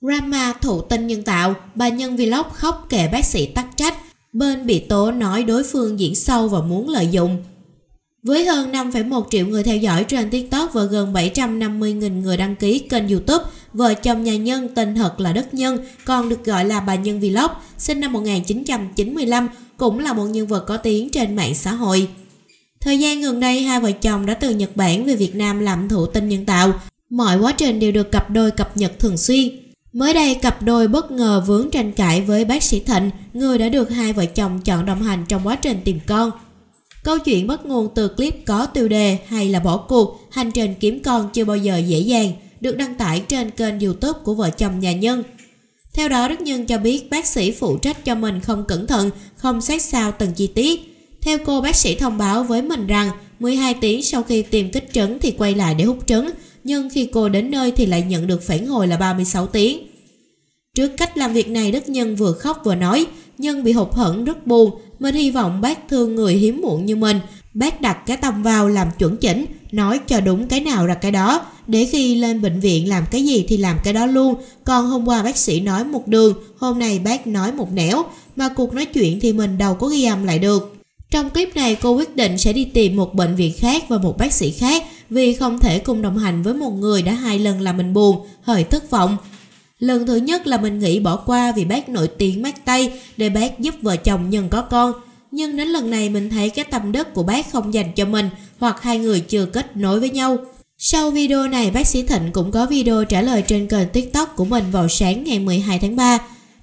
Rama thụ tinh nhân tạo, bà nhân vlog khóc kể bác sĩ tắc trách, bên bị tố nói đối phương diễn sâu và muốn lợi dụng. Với hơn 5,1 triệu người theo dõi trên TikTok và gần 750.000 người đăng ký kênh YouTube, vợ chồng nhà Nhân tên thật là Đất Nhân, còn được gọi là bà Nhân Vlog, sinh năm 1995, cũng là một nhân vật có tiếng trên mạng xã hội. Thời gian gần đây, hai vợ chồng đã từ Nhật Bản về Việt Nam làm thụ tinh nhân tạo. Mọi quá trình đều được cặp đôi cập nhật thường xuyên. Mới đây, cặp đôi bất ngờ vướng tranh cãi với bác sĩ Thịnh, người đã được hai vợ chồng chọn đồng hành trong quá trình tìm con. Câu chuyện bắt nguồn từ clip có tiêu đề hay là bỏ cuộc, hành trình kiếm con chưa bao giờ dễ dàng, được đăng tải trên kênh youtube của vợ chồng nhà Nhân. Theo đó, Đức Nhân cho biết bác sĩ phụ trách cho mình không cẩn thận, không sát sao từng chi tiết. Theo cô, bác sĩ thông báo với mình rằng 12 tiếng sau khi tìm kích trứng thì quay lại để hút trứng, nhưng khi cô đến nơi thì lại nhận được phản hồi là 36 tiếng. Trước cách làm việc này, Đức Nhân vừa khóc vừa nói, Nhân bị hụt hẫng rất buồn, mình hy vọng bác thương người hiếm muộn như mình. Bác đặt cái tâm vào làm chuẩn chỉnh, nói cho đúng cái nào là cái đó, để khi lên bệnh viện làm cái gì thì làm cái đó luôn. Còn hôm qua bác sĩ nói một đường, hôm nay bác nói một nẻo, mà cuộc nói chuyện thì mình đâu có ghi âm lại được. Trong clip này cô quyết định sẽ đi tìm một bệnh viện khác và một bác sĩ khác vì không thể cùng đồng hành với một người đã hai lần làm mình buồn, hơi thất vọng. Lần thứ nhất là mình nghĩ bỏ qua vì bác nổi tiếng mát tay để bác giúp vợ chồng nhân có con. Nhưng đến lần này mình thấy cái tâm đất của bác không dành cho mình hoặc hai người chưa kết nối với nhau. Sau video này, bác sĩ Thịnh cũng có video trả lời trên kênh TikTok của mình vào sáng ngày 12 tháng 3.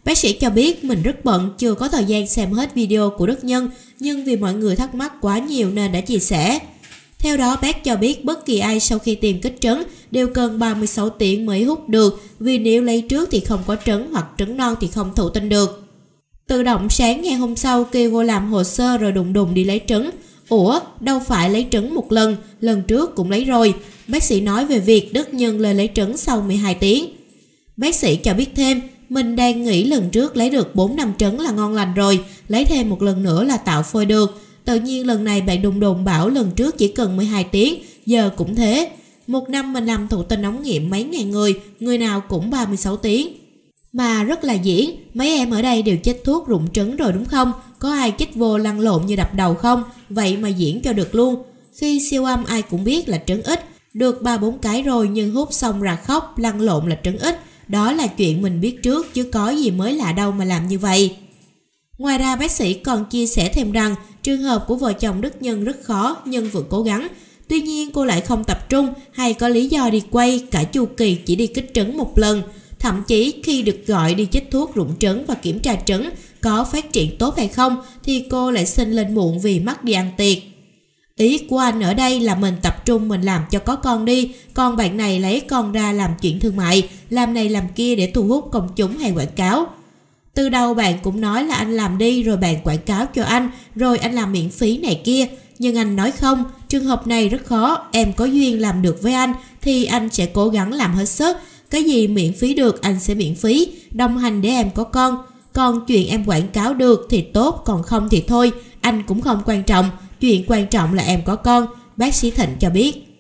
Bác sĩ cho biết mình rất bận, chưa có thời gian xem hết video của Đức Nhân, nhưng vì mọi người thắc mắc quá nhiều nên đã chia sẻ. Theo đó, bác cho biết bất kỳ ai sau khi tìm kích trứng đều cần 36 tiếng mới hút được vì nếu lấy trước thì không có trứng hoặc trứng non thì không thụ tinh được. Tự động sáng ngày hôm sau kêu vô làm hồ sơ rồi đùng đùng đi lấy trứng. Ủa, đâu phải lấy trứng một lần, lần trước cũng lấy rồi. Bác sĩ nói về việc Đức Nhân lời lấy trứng sau 12 tiếng. Bác sĩ cho biết thêm, mình đang nghĩ lần trước lấy được 4 năm trứng là ngon lành rồi, lấy thêm một lần nữa là tạo phôi được. Tự nhiên lần này bạn đùng đùng bảo lần trước chỉ cần 12 tiếng, giờ cũng thế. Một năm mình làm thụ tinh ống nghiệm mấy ngàn người, người nào cũng 36 tiếng. Mà rất là diễn, mấy em ở đây đều chết thuốc rụng trứng rồi đúng không? Có ai chích vô lăn lộn như đập đầu không? Vậy mà diễn cho được luôn. Khi siêu âm ai cũng biết là trứng ít, được ba bốn cái rồi nhưng hút xong ra khóc, lăn lộn là trứng ít. Đó là chuyện mình biết trước chứ có gì mới lạ đâu mà làm như vậy. Ngoài ra bác sĩ còn chia sẻ thêm rằng trường hợp của vợ chồng Đức Nhân rất khó nhưng vẫn cố gắng. Tuy nhiên cô lại không tập trung hay có lý do đi quay cả chu kỳ chỉ đi kích trứng một lần. Thậm chí khi được gọi đi chích thuốc rụng trứng và kiểm tra trứng có phát triển tốt hay không thì cô lại xin lên muộn vì mắc đi ăn tiệc. Ý của anh ở đây là mình tập trung mình làm cho có con đi, còn bạn này lấy con ra làm chuyện thương mại, làm này làm kia để thu hút công chúng hay quảng cáo. Từ đầu bạn cũng nói là anh làm đi rồi bạn quảng cáo cho anh, rồi anh làm miễn phí này kia. Nhưng anh nói không, trường hợp này rất khó, em có duyên làm được với anh thì anh sẽ cố gắng làm hết sức. Cái gì miễn phí được anh sẽ miễn phí, đồng hành để em có con. Còn chuyện em quảng cáo được thì tốt, còn không thì thôi, anh cũng không quan trọng. Chuyện quan trọng là em có con, bác sĩ Thịnh cho biết.